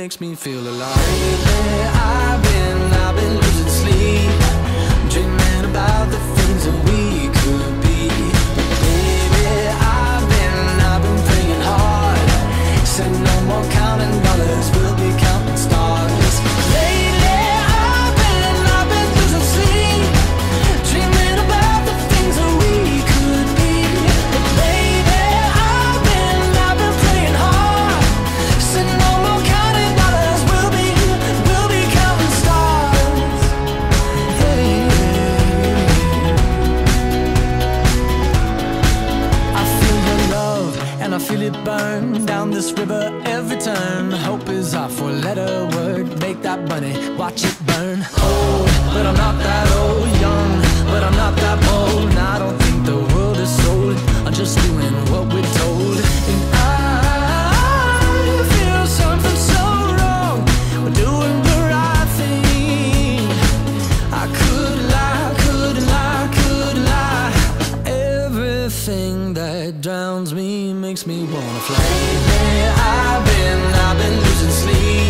Makes me feel alive. Lately, this river every turn. Hope is our four letter word. Make that money, watch it burn. Old, but I'm not that old. Young, but I'm not that bold. And I don't think the world is sold. I'm just doing what we're told. And I feel something so wrong. We're doing the right thing. I could lie, could lie, could lie. Everything that drowns me makes me wanna fly. I've been, I've been losing sleep,